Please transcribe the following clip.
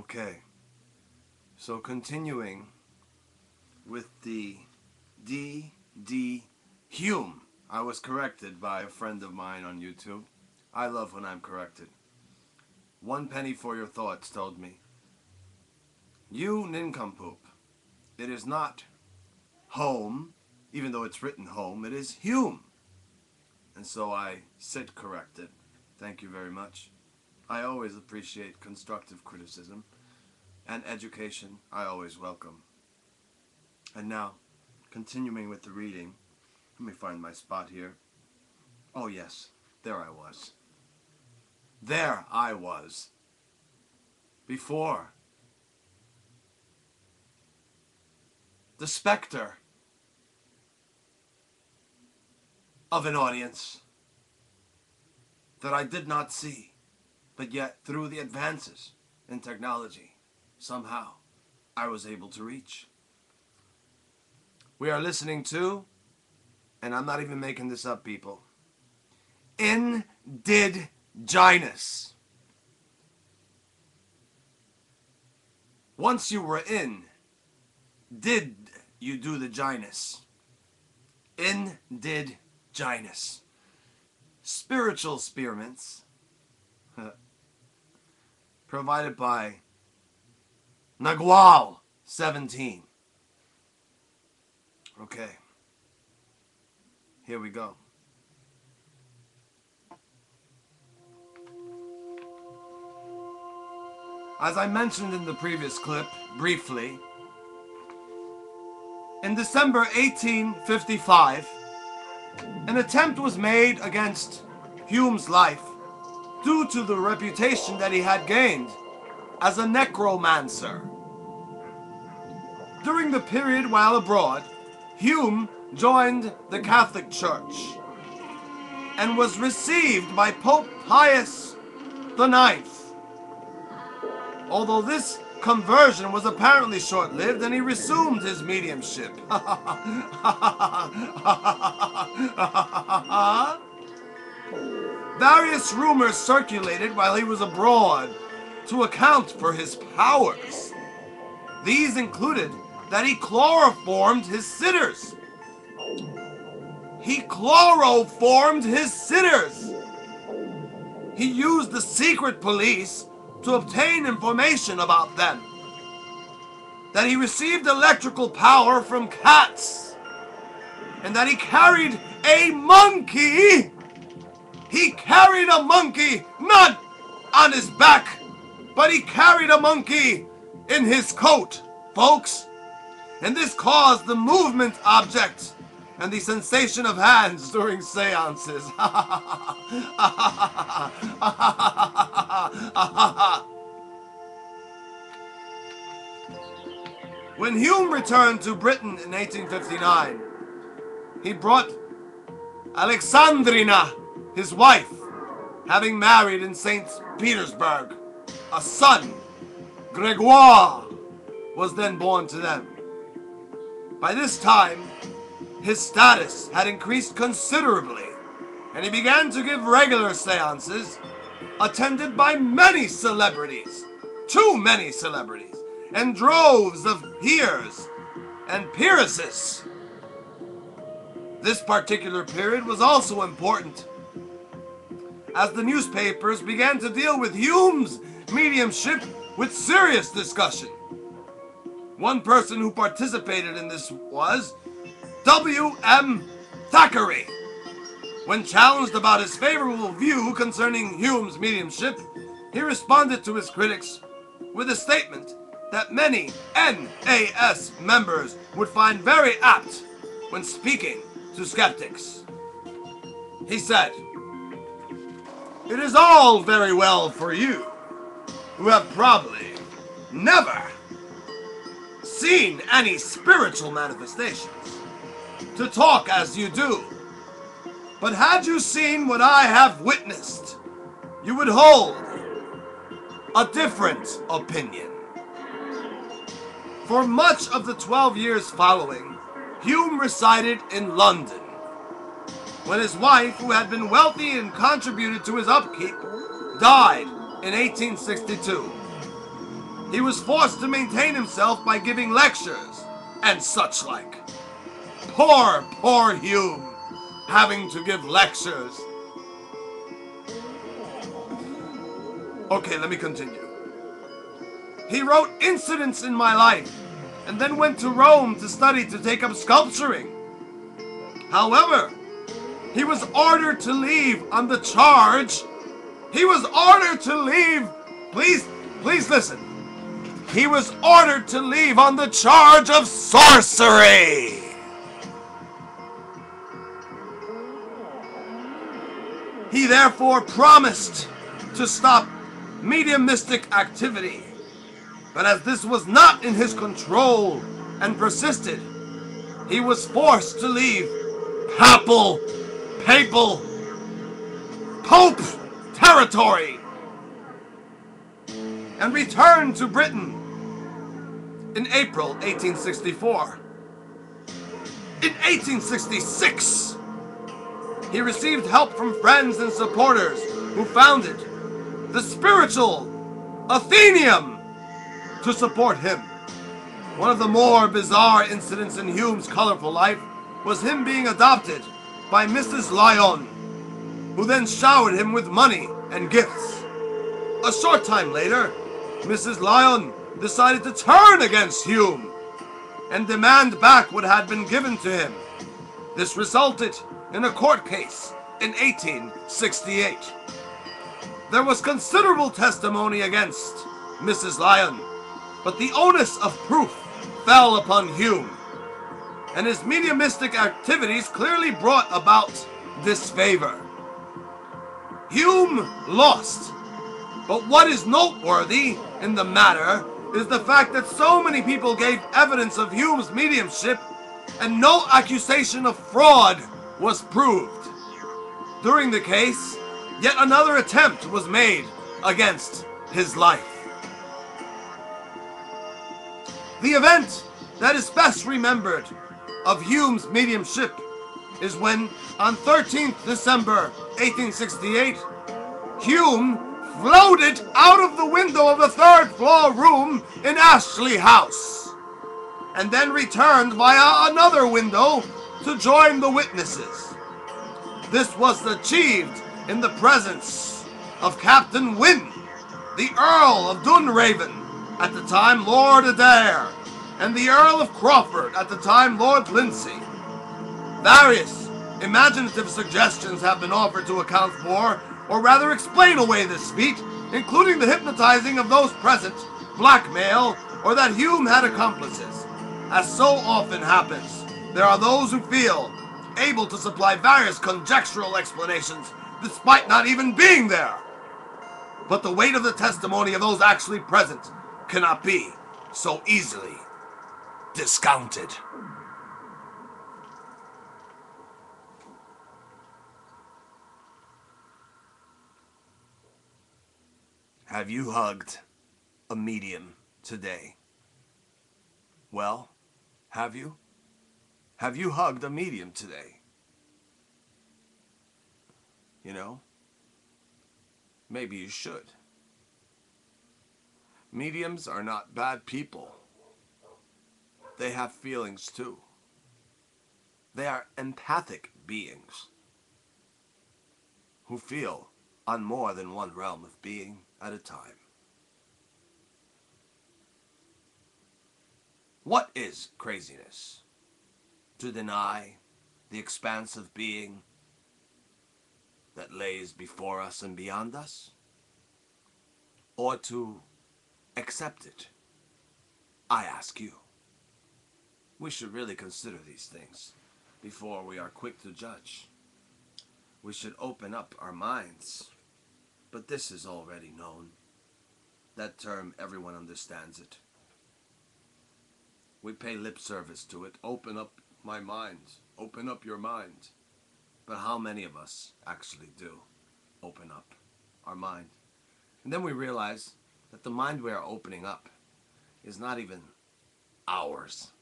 Okay. So continuing with the D D Hume. I was corrected by a friend of mine on YouTube. I love when I'm corrected. One penny for your thoughts told me. You nincompoop. It is not home, even though it's written home, it is Hume. And so I sit corrected. Thank you very much. I always appreciate constructive criticism and education I always welcome. And now, continuing with the reading, let me find my spot here. Oh, yes, there I was. There I was. Before. The specter of an audience that I did not see, but yet through the advances in technology, somehow I was able to reach. We are listening to, and I'm not even making this up, people, In Did Ginus. Once you were in, did you do the Ginus? In did Ginus. Spiritual spearmints provided by Nagual 17. Okay. Here we go. As I mentioned in the previous clip, briefly, in December 1855, an attempt was made against Hume's life due to the reputation that he had gained as a necromancer. During the period while abroad, Hume joined the Catholic Church and was received by Pope Pius IX. Although this conversion was apparently short-lived and he resumed his mediumship. Various rumors circulated while he was abroad to account for his powers. These included that he chloroformed his sitters. He chloroformed his sitters. He used the secret police to obtain information about them. That he received electrical power from cats. And that he carried a monkey. He carried a monkey not on his back, but he carried a monkey in his coat, folks. And this caused the movement object and the sensation of hands during seances. when Hume returned to Britain in 1859, he brought Alexandrina, his wife, having married in St. Petersburg, a son, Gregoire, was then born to them. By this time, his status had increased considerably, and he began to give regular seances attended by many celebrities, too many celebrities, and droves of peers and peeresses. This particular period was also important, as the newspapers began to deal with Hume's mediumship with serious discussion. One person who participated in this was W.M. Thackeray. When challenged about his favorable view concerning Hume's mediumship, he responded to his critics with a statement that many NAS members would find very apt when speaking to skeptics. He said, It is all very well for you, who have probably never seen any spiritual manifestations, to talk as you do. But had you seen what I have witnessed, you would hold a different opinion. For much of the 12 years following, Hume resided in London. When his wife, who had been wealthy and contributed to his upkeep, died in 1862. he was forced to maintain himself by giving lectures and such like. Poor, poor Hume, having to give lectures. Okay, let me continue. He wrote Incidents in My Life and then went to Rome to study to take up sculpturing. However, he was ordered to leave on the charge. He was ordered to leave. Please, please listen. He was ordered to leave on the charge of sorcery. He therefore promised to stop mediumistic activity. But as this was not in his control and persisted, he was forced to leave papal, papal, pope territory and returned to Britain in April 1864. In 1866, he received help from friends and supporters who founded the spiritual Athenaeum to support him. One of the more bizarre incidents in Hume's colorful life was him being adopted by Mrs. Lyon, who then showered him with money and gifts. A short time later, Mrs. Lyon decided to turn against Hume and demand back what had been given to him. This resulted in a court case in 1868. There was considerable testimony against Mrs. Lyon, but the onus of proof fell upon Hume, and his mediumistic activities clearly brought about disfavor. Hume lost, but what is noteworthy in the matter is the fact that so many people gave evidence of Hume's mediumship and no accusation of fraud was proved. During the case, yet another attempt was made against his life. The event that is best remembered of Hume's mediumship is when, on 13th December 1868, Hume floated out of the window of a third floor room in Ashley House, and then returned via another window to join the witnesses. This was achieved in the presence of Captain Wynne, the Earl of Dunraven, at the time Lord Adare, and the Earl of Crawford, at the time Lord Lindsay. Various imaginative suggestions have been offered to account for, or rather explain away this feat, including the hypnotizing of those present, blackmail, or that Hume had accomplices. As so often happens, there are those who feel able to supply various conjectural explanations despite not even being there. But the weight of the testimony of those actually present cannot be so easily discounted. Have you hugged a medium today? Well, have you? Have you hugged a medium today? You know? Maybe you should. Mediums are not bad people. They have feelings too. They are empathic beings who feel on more than one realm of being at a time. What is craziness? To deny the expanse of being that lays before us and beyond us? Or to accept it? I ask you. We should really consider these things before we are quick to judge. We should open up our minds. But this is already known. That term, everyone understands it. We pay lip service to it. Open up my mind. Open up your mind. But how many of us actually do open up our mind? And then we realize that the mind we are opening up is not even ours.